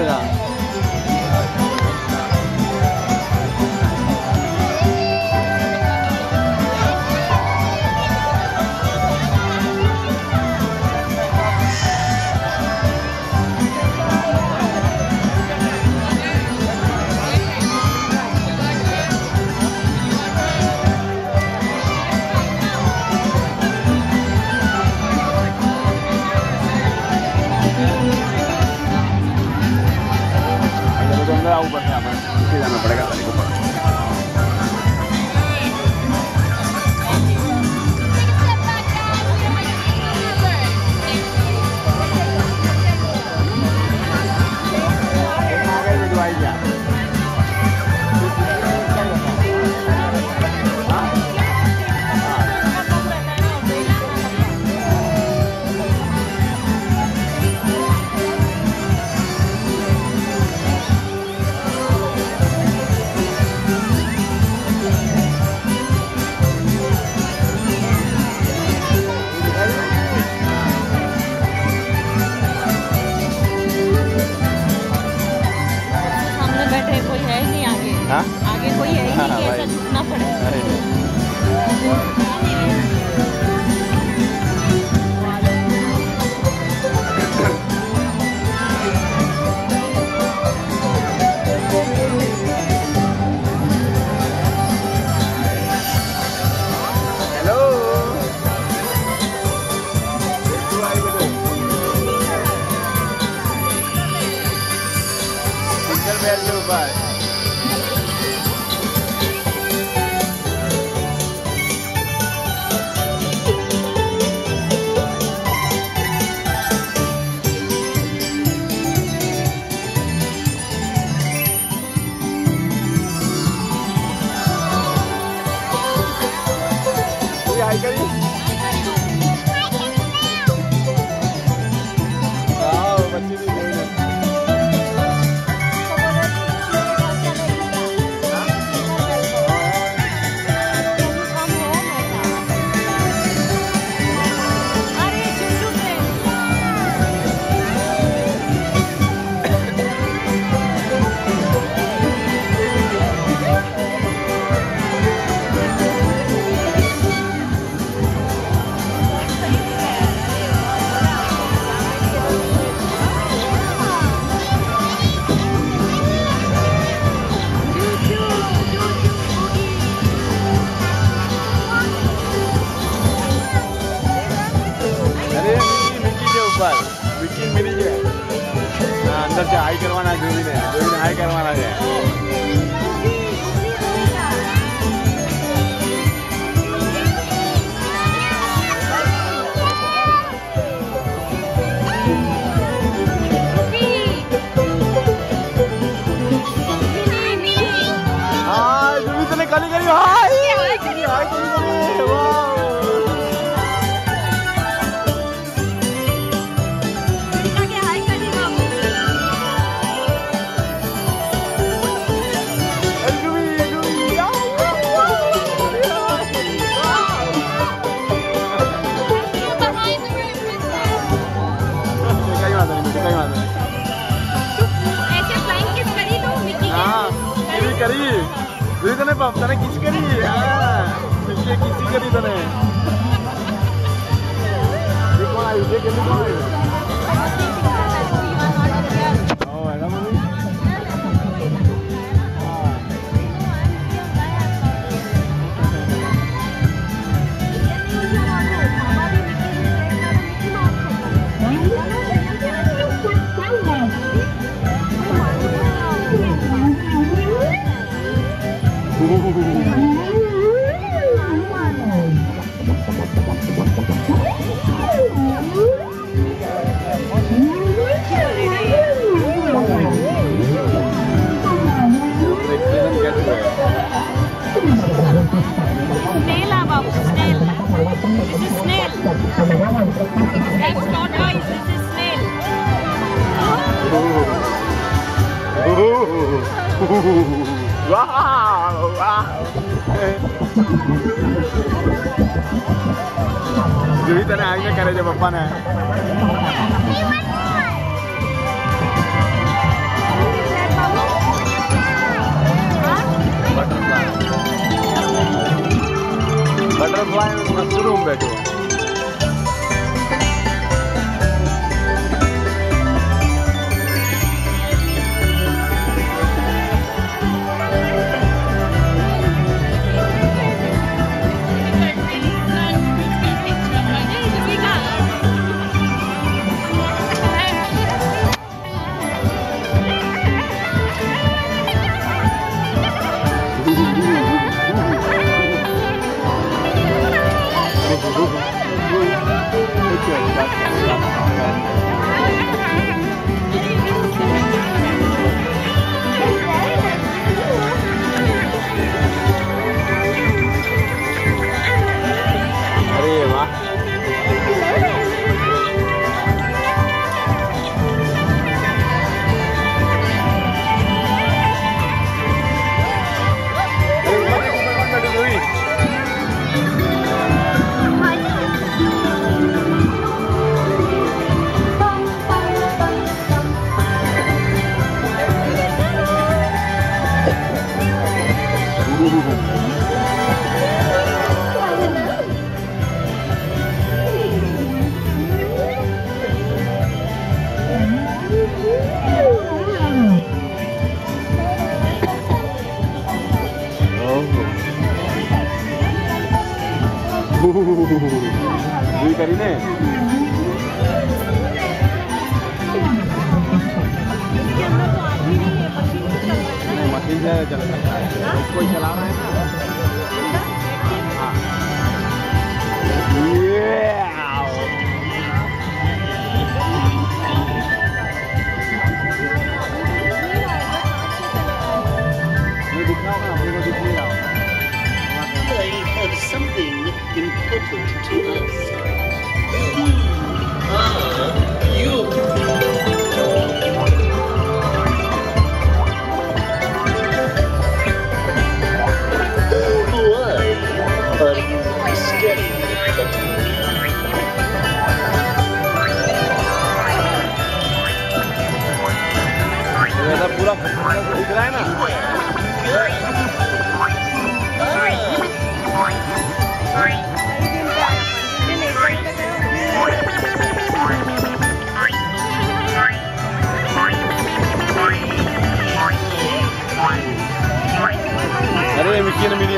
对的。करी। दुई तने बाप तने किस करी। किसी करी तने। ये आई? आयु Wow! जुही तने आई ने करे जब पप्पा ने बटरफ्लाई मशरूम बैठो કરીને मशीन से चल सकता है कोई चला रहा है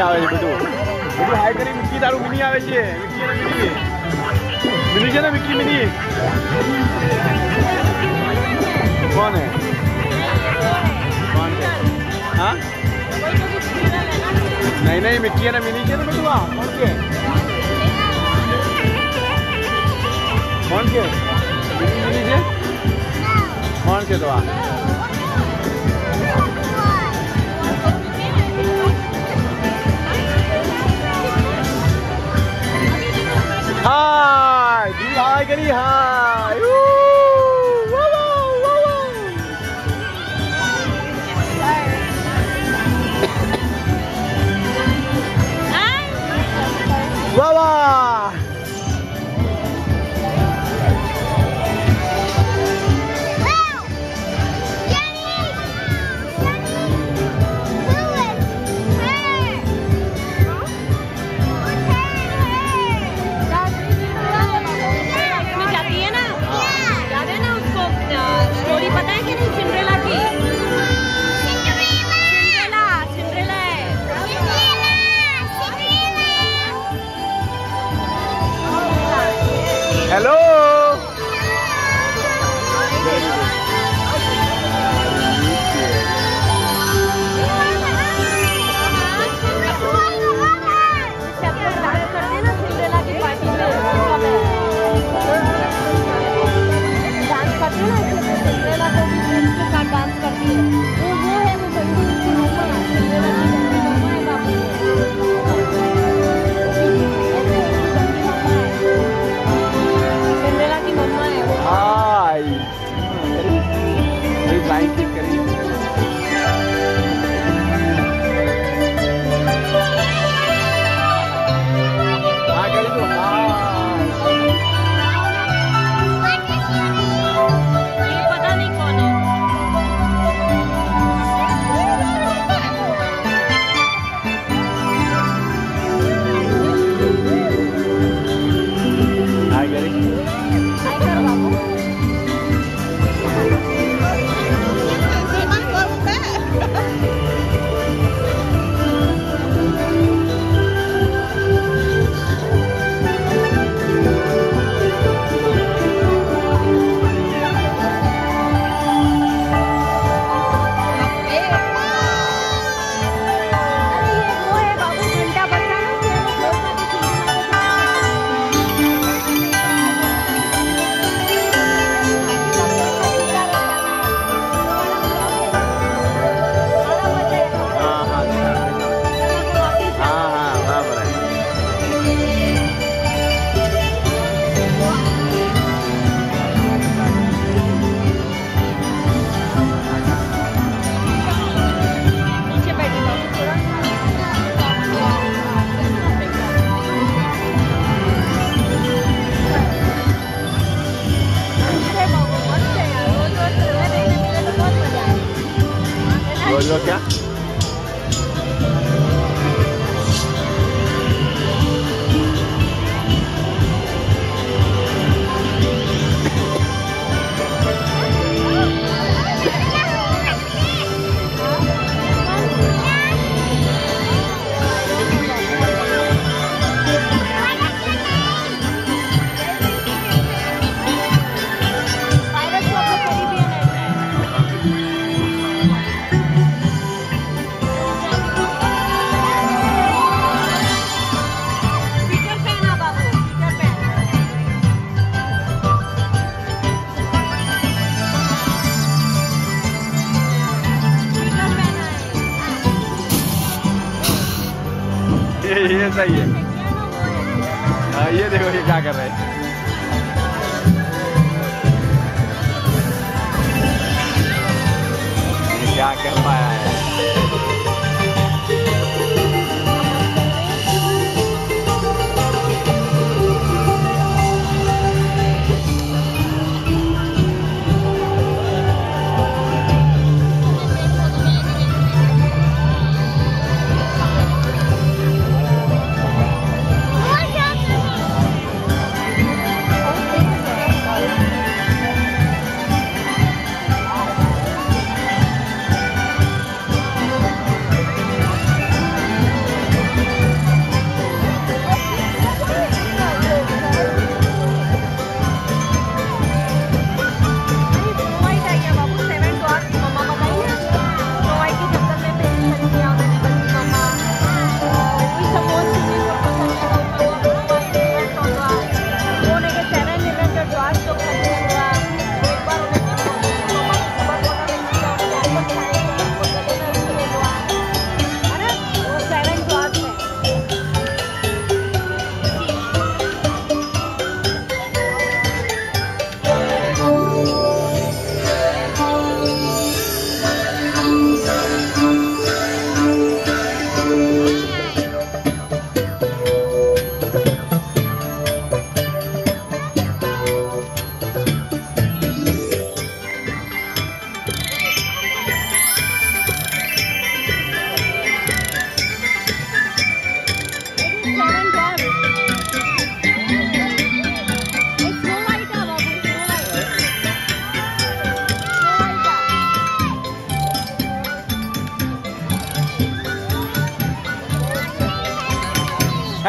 આવે છે બધું બધું હાઈડ કરી મિક્કી તારું મિની આવે છે મિક્કી ને મિની મિની છે ને મિક્કી મિની કોણ હે કોણ છે હા નહીં નહીં મિક્કી અને મિની છે ને બધું આ કોણ છે કોણ છે મિક્કી મિની છે કોણ છે તો આ सही है हाँ, ये देखो ये क्या कर रहे हैं।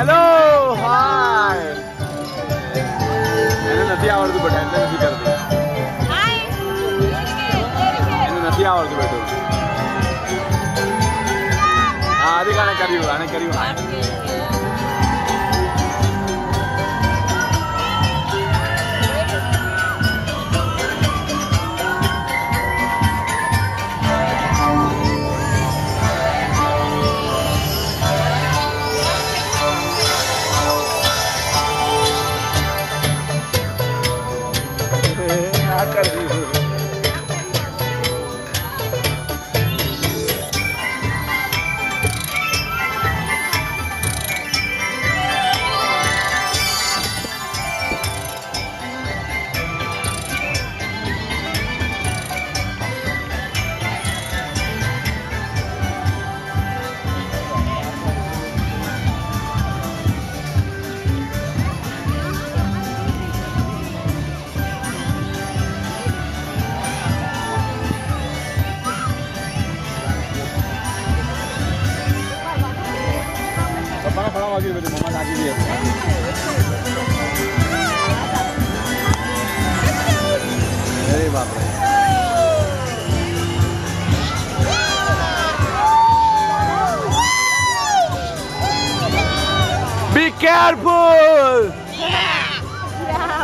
हेलो हाय नदी आवडतो बैठा यांना नदी करते मैंने नदी आवडतो बेटो हा आधी गाणं करीव गाणं करीव careful! Yeah! yeah.